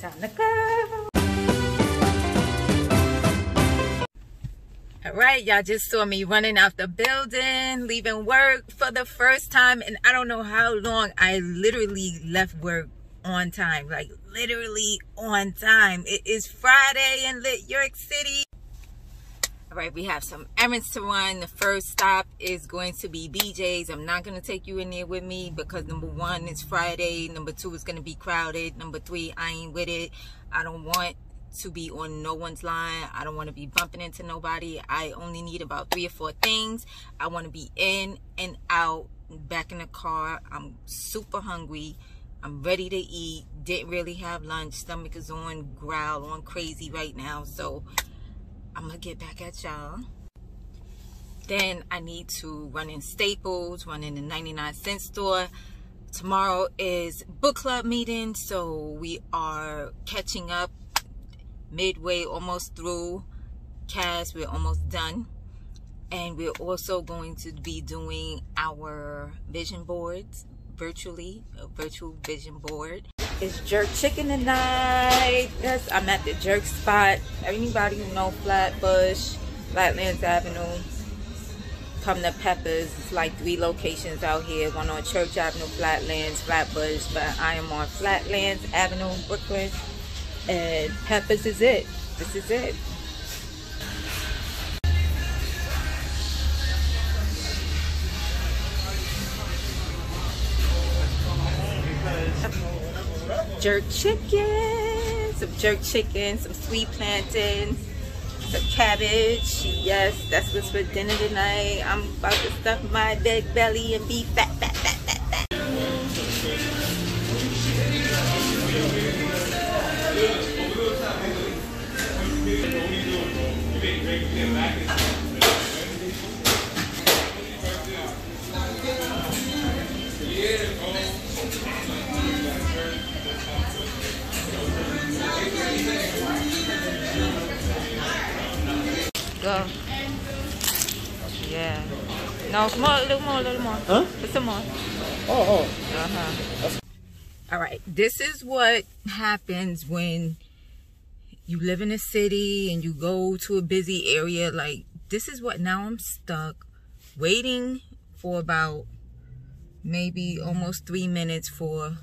Time to go. All right, y'all just saw me running out the building, leaving work for the first time. And I don't know how long I literally left work on time. Like literally on time. It is Friday in Lit York City. All right, we have some errands to run. The first stop is going to be BJ's. I'm not going to take you in there with me because number one, it's Friday. Number two, it's going to be crowded. Number three, I ain't with it. I don't want to be on no one's line. I don't want to be bumping into nobody. I only need about three or four things. I want to be in and out, back in the car. I'm super hungry. I'm ready to eat. Didn't really have lunch. Stomach is on growl, on crazy right now. So I'm to get back at y'all. Then I need to run in Staples, run in the 99 cent store. Tomorrow is book club meeting. So we are catching up midway, almost through. Caste. we're almost done. And we're also going to be doing our vision boards virtually, a virtual vision board. It's jerk chicken tonight. Yes, I'm at the jerk spot. Anybody who know Flatbush, Flatlands Avenue, come to Peppers. It's like three locations out here. One on Church Avenue, Flatlands, Flatbush. But I am on Flatlands Avenue, Brooklyn. And Peppers is it. This is it. Jerk chicken, some jerk chicken, some sweet plantains, some cabbage. Yes, that's what's for dinner tonight. I'm about to stuff my big belly and be fat, fat, fat, fat, fat. Go. Yeah. No, more, a little more, a little more. Huh? Put some more. Oh, Uh-huh. All right. This is what happens when you live in a city and you go to a busy area. Like, this is what now I'm stuck waiting for about maybe almost three minutes for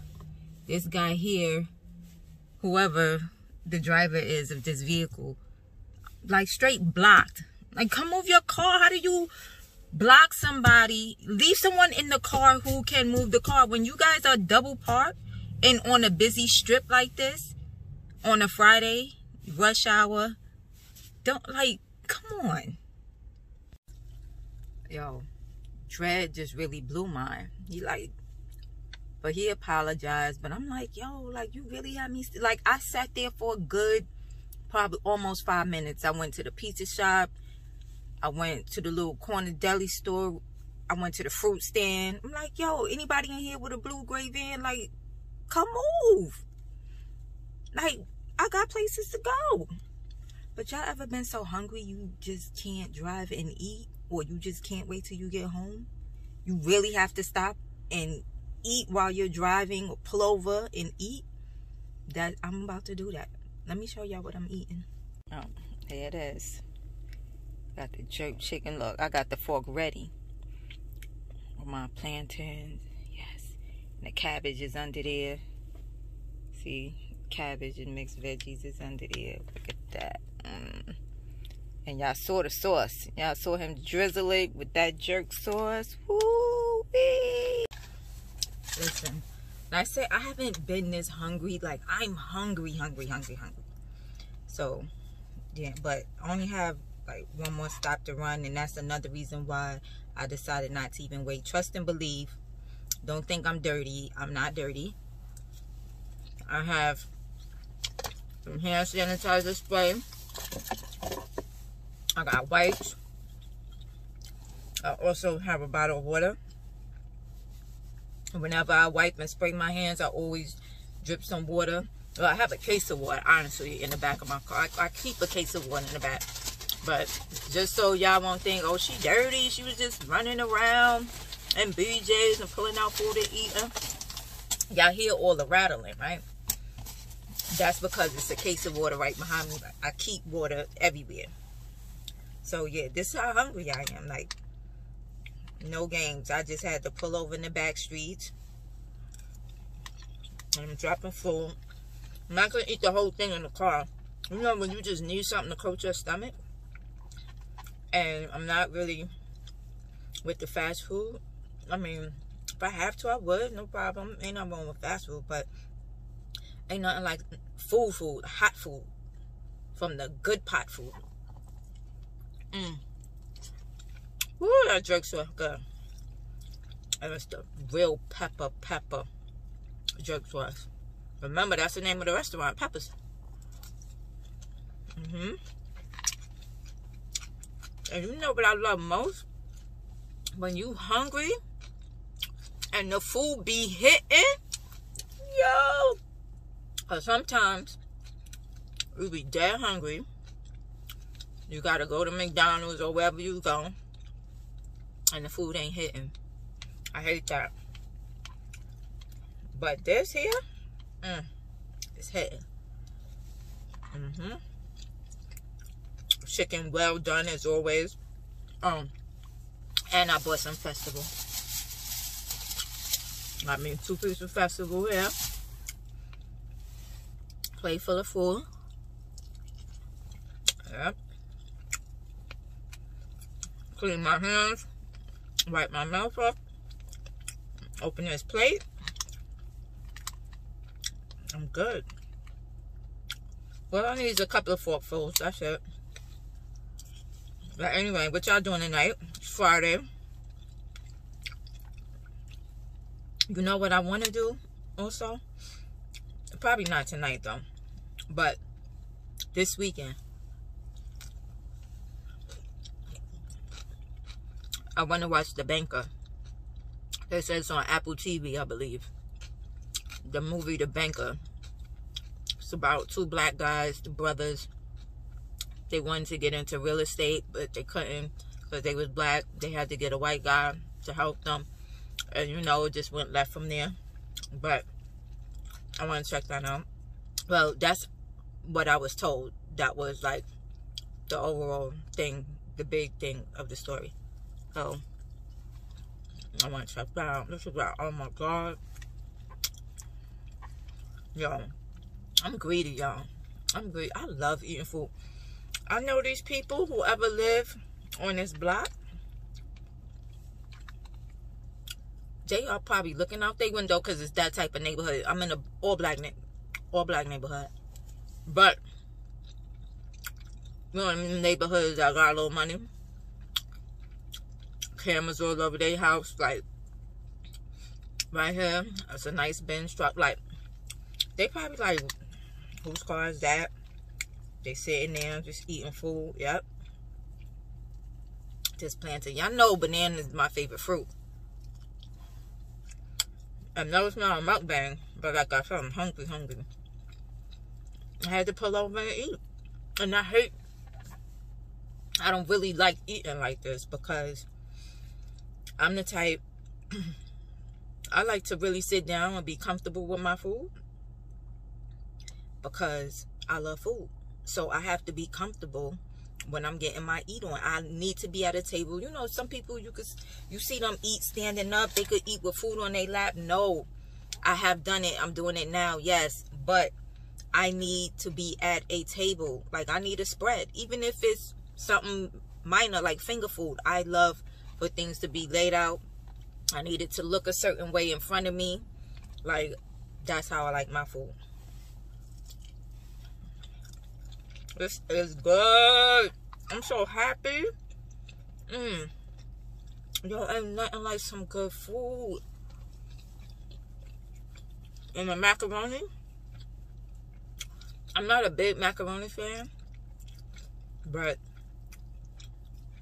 this guy here, whoever the driver is of this vehicle, like straight blocked. Like, come move your car. How do you block somebody? Leave someone in the car who can move the car. When you guys are double parked and on a busy strip like this on a Friday, rush hour, don't like, come on. Yo, Dread just really blew mine. He like, but he apologized. But I'm like, yo, like you really had me. Like I sat there for a good, probably almost five minutes. I went to the pizza shop. I went to the little corner deli store. I went to the fruit stand. I'm like, yo, anybody in here with a blue gray van? Like, come move. Like, I got places to go. But y'all ever been so hungry you just can't drive and eat? Or you just can't wait till you get home? You really have to stop and eat while you're driving or pull over and eat? That I'm about to do that. Let me show y'all what I'm eating. Oh, there it is. Got the jerk chicken. Look, I got the fork ready. With my plantains. Yes. And the cabbage is under there. See? Cabbage and mixed veggies is under there. Look at that. Mm. And y'all saw the sauce. Y'all saw him drizzle it with that jerk sauce. Woo-wee. Listen, like I said, I haven't been this hungry. Like, I'm hungry, hungry, hungry, hungry. So, yeah, but I only have like one more stop to run. And that's another reason why I decided not to even wait. Trust and believe. Don't think I'm dirty. I'm not dirty. I have some hand sanitizer spray. I got wipes. I also have a bottle of water. And Whenever I wipe and spray my hands, I always drip some water. Well, I have a case of water, honestly, in the back of my car. I, I keep a case of water in the back. But just so y'all won't think, oh, she dirty. She was just running around and BJ's and pulling out food to eat. Y'all hear all the rattling, right? That's because it's a case of water right behind me. I keep water everywhere. So yeah, this is how hungry I am. Like, no games. I just had to pull over in the back streets. I'm dropping food. I'm not gonna eat the whole thing in the car. You know when you just need something to coat your stomach? And I'm not really with the fast food. I mean, if I have to, I would. No problem. Ain't nothing wrong with fast food. But ain't nothing like food food, hot food. From the good pot food. Mmm. Woo, that so good. And it's the real pepper pepper sauce. Remember, that's the name of the restaurant, Peppers. Mm-hmm. And you know what I love most? When you hungry and the food be hitting, yo. Cause sometimes you be dead hungry. You gotta go to McDonald's or wherever you go, and the food ain't hitting. I hate that. But this here, mm, it's hitting. Mm-hmm chicken well done as always. Um, and I bought some festival. I mean, two pieces of festival here. Plate full of food. Yep. Clean my hands. Wipe my mouth off, Open this plate. I'm good. Well, I need is a couple of forkfuls. That's it. But anyway, what y'all doing tonight? It's Friday. You know what I want to do also? Probably not tonight though. But this weekend. I want to watch The Banker. It says on Apple TV, I believe. The movie The Banker. It's about two black guys, the brothers they wanted to get into real estate, but they couldn't because they was black. They had to get a white guy to help them. And, you know, it just went left from there. But I want to check that out. Well, that's what I was told. That was, like, the overall thing, the big thing of the story. So, I want to check that out. This is oh my God. Yo, I'm greedy, y'all. I'm greedy. I love eating food. I know these people who ever live on this block. They are probably looking out their window because it's that type of neighborhood. I'm in a all black all black neighborhood. But you know, neighborhoods that got a little money. Cameras all over their house, like right here. It's a nice Benz truck. Like they probably like, whose car is that? They sitting there just eating food. Yep. Just planting. Y'all know banana is my favorite fruit. I know it's not a mukbang, but like I said, I'm hungry, hungry. I had to pull over and eat. And I hate, I don't really like eating like this because I'm the type, I like to really sit down and be comfortable with my food because I love food. So I have to be comfortable when I'm getting my eat on. I need to be at a table. You know, some people you could you see them eat standing up. They could eat with food on their lap. No. I have done it. I'm doing it now. Yes, but I need to be at a table. Like I need a spread, even if it's something minor like finger food. I love for things to be laid out. I need it to look a certain way in front of me. Like that's how I like my food. This is good. I'm so happy. Mmm. Yo, ain't nothing like some good food. And the macaroni. I'm not a big macaroni fan. But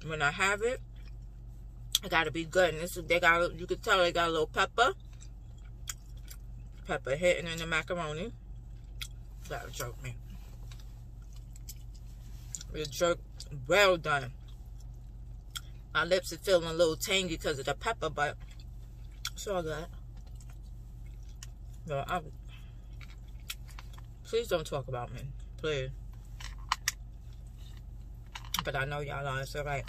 when I have it, it gotta be good. And this is they got you can tell they got a little pepper. Pepper hitting in the macaroni. That'll choke me. The jerk, well done. My lips are feeling a little tangy because of the pepper, but it's all good. No, I'm Please don't talk about me. Please. But I know y'all are, so like,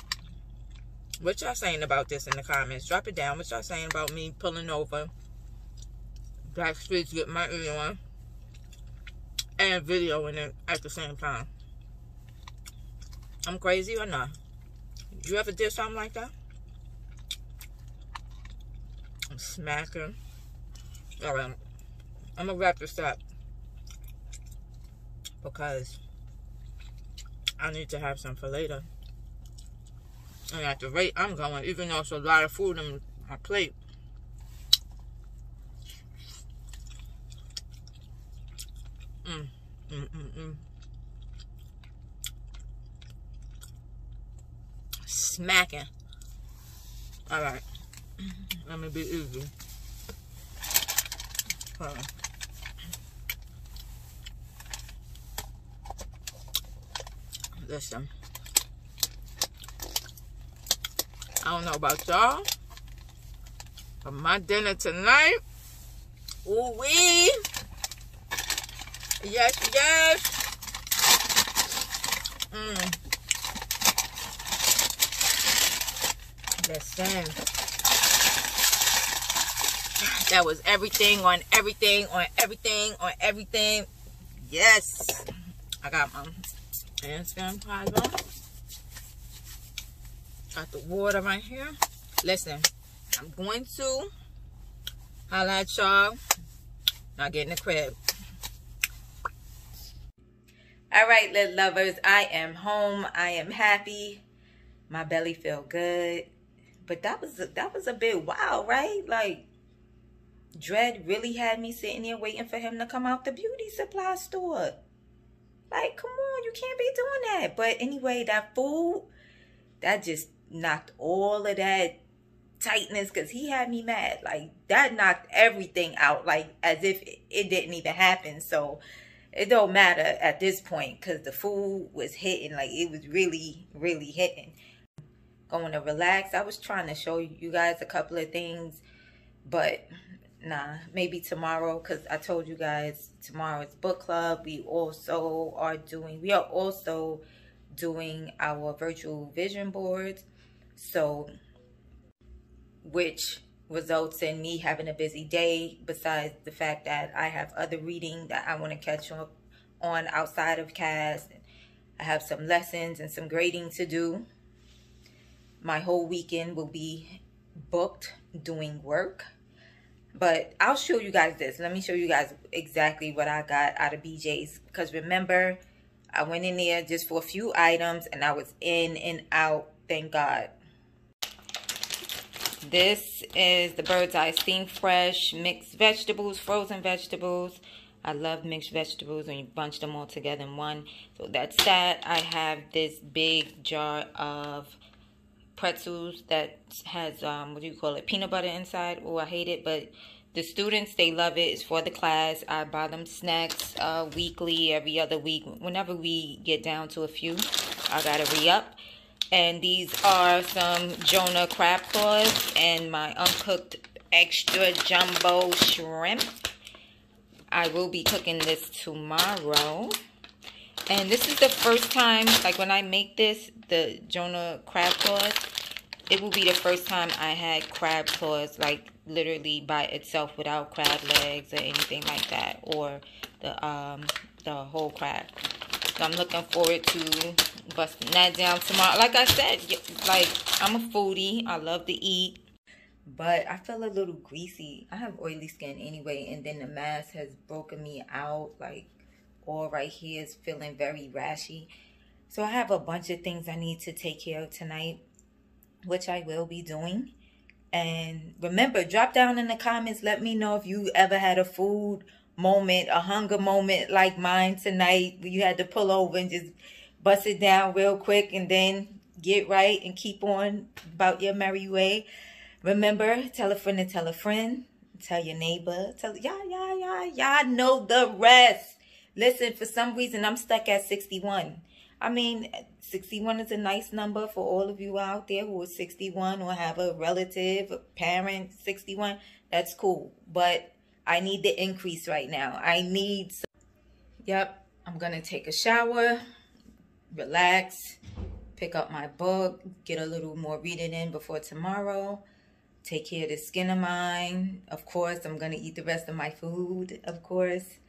what y'all saying about this in the comments? Drop it down. What y'all saying about me pulling over? Black streets get my ear on. And videoing it at the same time. I'm crazy or not? You ever did something like that? I'm smacking. Alright. I'm gonna wrap this up. Because I need to have some for later. And at the rate I'm going, even though it's a lot of food on my plate, mm, mm, mm. Smacking. All right. Let me be easy. Hold on. Listen. I don't know about y'all, but my dinner tonight, ooh wee, yes, yes, mm. Listen, that was everything on everything on everything on everything. Yes, I got my hand sanitizer. Got the water right here. Listen, I'm going to highlight y'all. Not getting the crib. All right, little lovers, I am home. I am happy. My belly feel good. But that was that was a bit wild, right? Like Dread really had me sitting here waiting for him to come out the beauty supply store. Like, come on, you can't be doing that. But anyway, that food, that just knocked all of that tightness because he had me mad. Like that knocked everything out, like as if it didn't even happen. So it don't matter at this point because the food was hitting, like it was really, really hitting. Going to relax. I was trying to show you guys a couple of things, but nah, maybe tomorrow because I told you guys tomorrow is book club. We also are doing, we are also doing our virtual vision boards so, which results in me having a busy day besides the fact that I have other reading that I want to catch up on outside of Caste. I have some lessons and some grading to do. My whole weekend will be booked doing work. But I'll show you guys this. Let me show you guys exactly what I got out of BJ's. Because remember, I went in there just for a few items and I was in and out. Thank God. This is the Bird's Eye Steam Fresh mixed vegetables, frozen vegetables. I love mixed vegetables when you bunch them all together in one. So that's that. I have this big jar of pretzels that has, um, what do you call it, peanut butter inside. Oh, I hate it, but the students, they love it. It's for the class. I buy them snacks uh, weekly, every other week. Whenever we get down to a few, I got to re-up. And these are some Jonah crab claws and my uncooked extra jumbo shrimp. I will be cooking this tomorrow. And this is the first time, like when I make this, the Jonah crab claws, it will be the first time I had crab claws, like literally by itself without crab legs or anything like that. Or the, um, the whole crab. So I'm looking forward to busting that down tomorrow. Like I said, like I'm a foodie. I love to eat. But I feel a little greasy. I have oily skin anyway. And then the mask has broken me out. Like all right here is feeling very rashy. So I have a bunch of things I need to take care of tonight. Which I will be doing. And remember, drop down in the comments. Let me know if you ever had a food moment, a hunger moment like mine tonight, where you had to pull over and just bust it down real quick and then get right and keep on about your merry way. Remember, tell a friend to tell a friend, tell your neighbor, tell y'all, y'all, y'all, y'all know the rest. Listen, for some reason, I'm stuck at 61. I mean, 61 is a nice number for all of you out there who are 61 or have a relative, a parent, 61. That's cool. But I need the increase right now. I need Some... yep, I'm gonna take a shower, relax, pick up my book, get a little more reading in before tomorrow, take care of the skin of mine. Of course, I'm gonna eat the rest of my food, of course.